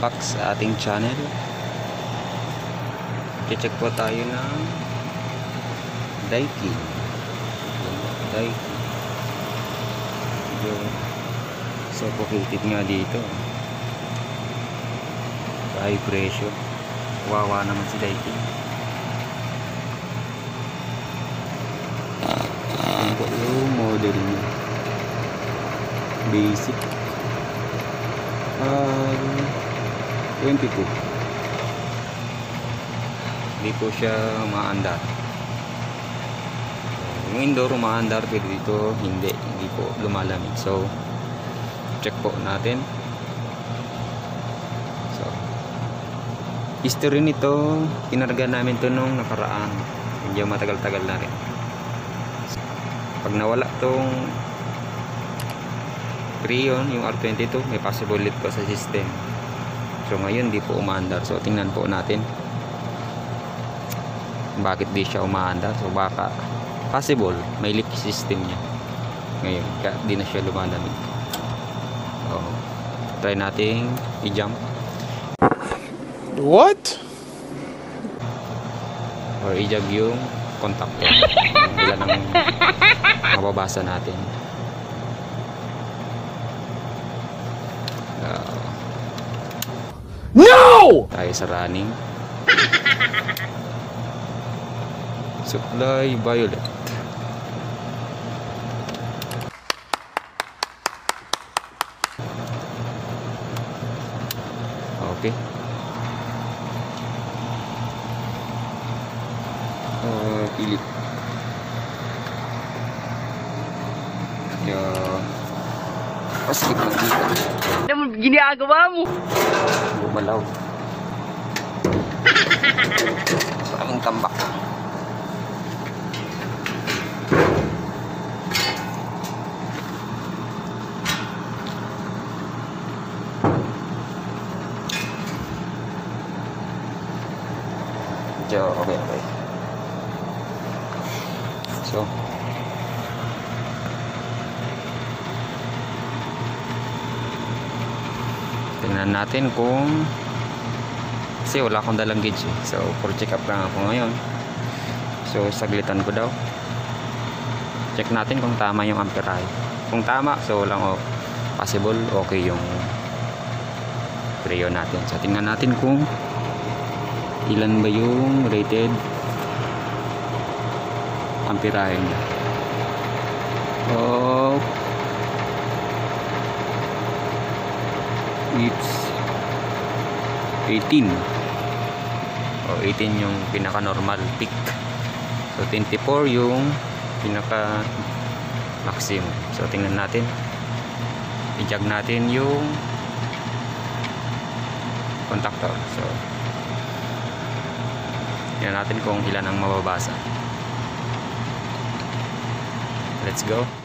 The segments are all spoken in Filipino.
welcome sa ating channel. I-check po tayo ng Daikin. Daikin. Yung suffocated nga dito. High pressure. Wawa naman si Daikin. Ano po yung model niya. Basic. Um, 22 hindi po siya maandar yung indoor umaandar pero dito hindi. Hindi po lumalamig. So check po natin. So history nito kinarga namin to nung nakaraan. Medyo matagal-tagal na rin. Pag nawala tong Prion, yung R22, may possible leak pa sa system. So ngayon di po umaandar. So tingnan po natin. Bakit di siya umaandar? So baka possible may leak system niya. Ngayon, kaya di na siya lumalamig. So try nating i-jump What? or i-jog yung contactor. Ilan ang mababasa natin. Uh, No! tayo sa running supply violet okay uh, pilit yeah. paskip na dito Ano mo ginagawa mo? Bumalaw. Maraming tambak. Medyo okay, okay. So, tingnan natin kung kasi wala akong dalang gauge eh. so for check up lang ako ngayon. So saglitan ko daw. Check natin kung tama yung amperahe. Kung tama so lang oh, possible okay yung preo natin. So tingnan natin kung ilan ba yung rated amperahe niya. Oh it's 18 o 18 yung pinaka normal peak. So 24 yung pinaka maximum so tingnan natin. I-jog natin yung contactor. So tingnan natin kung ilan ang mababasa. Let's go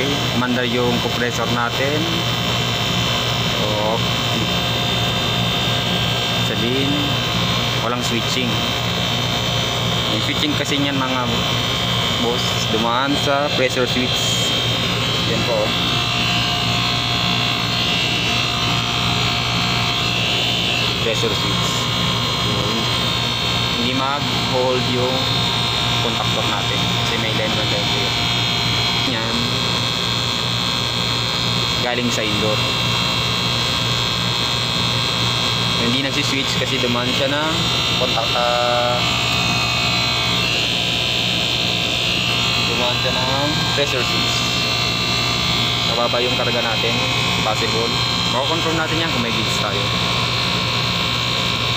Okay, mandar yung compressor natin. So, sabihin, walang switching. Yung switching kasi niyan mga boss, dumaan sa pressure switch. Yan po. oh. Pressure switch. Yun. Hindi mag-hold yung contactor natin kasi may line line yun yan galing sa indoor. Hindi nagsiswitch kasi duman siya ng contact uh, duman siya ng pressure switch. Mababa yung karga natin possible. Makakontrol natin yan kung may gauge tayo.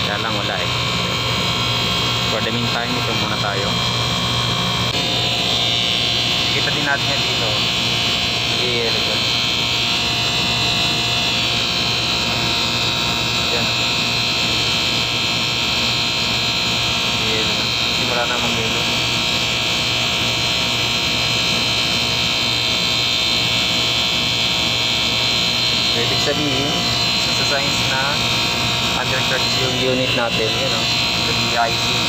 Kaya lang wala eh. For the meantime ito muna tayo. Pakita din natin yan dito. Nag-i-yellow dyan. Yan. Nag-i-yellow na. Mag-yellow. So, ibig sabihin, isa sa signs na undercharge yung unit natin, yun o, nag-icing.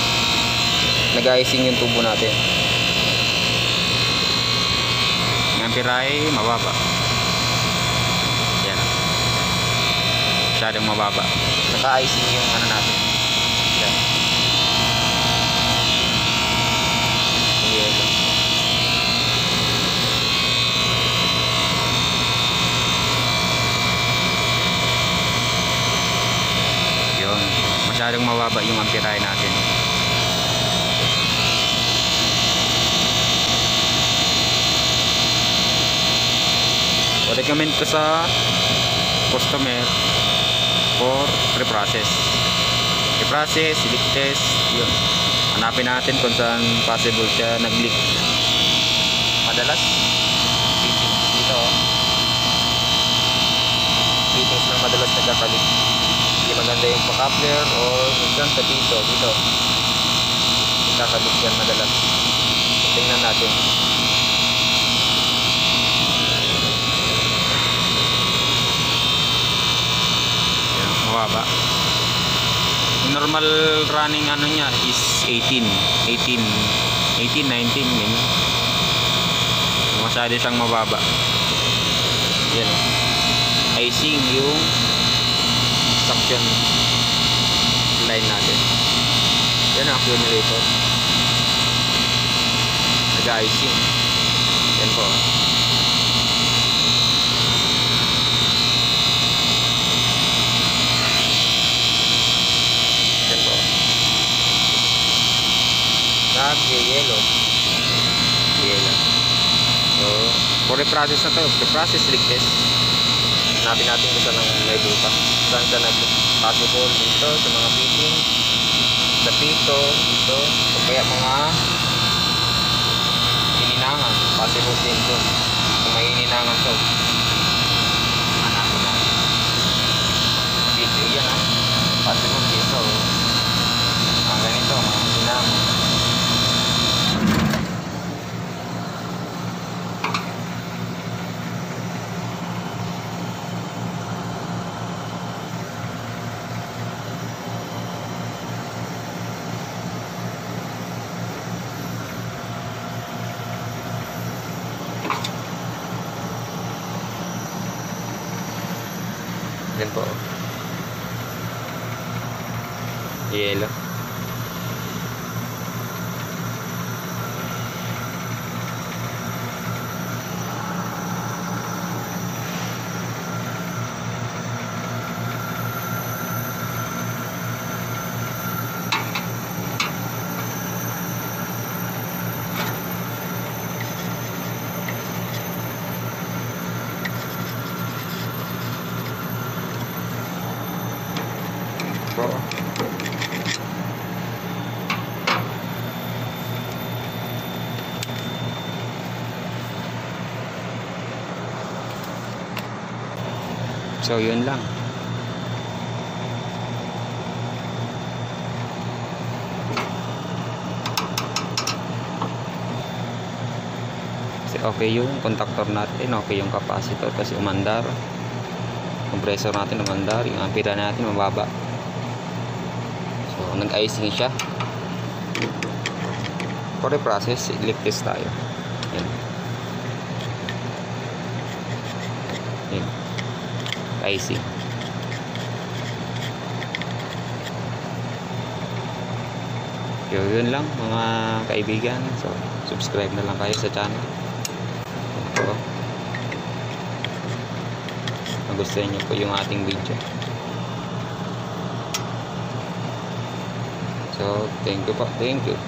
Nag-icing yung tubo natin. Ang amperahe, mababa. Yan. Masyadong mababa. Naka-icing yung ano natin. Yan. Yellow. Yun. Masyadong mababa yung amperahe natin. O recommend ko sa customer for pre-process. Pre-process, leak test, yun. Hanapin natin kung saan possible siya nag-leak. Madalas, fittings dito. oh. Fittings na madalas nagkakalik. Maganda yung pa-coupler or minsan sa dito, dito. Nagkakalik yan madalas. Tingnan natin. Yan, mababa. Normal running ano niya is 18. 18. 18, 19. Ganyan. Masyado siyang mababa. Yan. Icing yung suction line natin. Yan ang accumulator. Nag-icing. Yan po. Yan po. Nag-yellow. Yellow. So, for the process na to, the process leak test. Hanapin natin kung saan ang may lupa. Saan siya nag possible dito sa mga fitting. Sa pito, dito. O kaya mga hininangan. Possible din doon. Kung may hininangan to. Hanapin natin. Video yan ha. Possible dito. Ang ganito, mga hininangan. Yan po. Yelo. So, yun lang. Kasi okay yung contactor natin, okay yung capacitor kasi umandar. Compressor natin umandar, yung ampera natin mababa. So, nag-icing siya. For the process, leak test tayo. Yan. Yan. Icing. So, yun lang mga kaibigan. So, subscribe na lang kayo sa channel. So, nagustuhan niyo po yung ating video. So, thank you po. Thank you.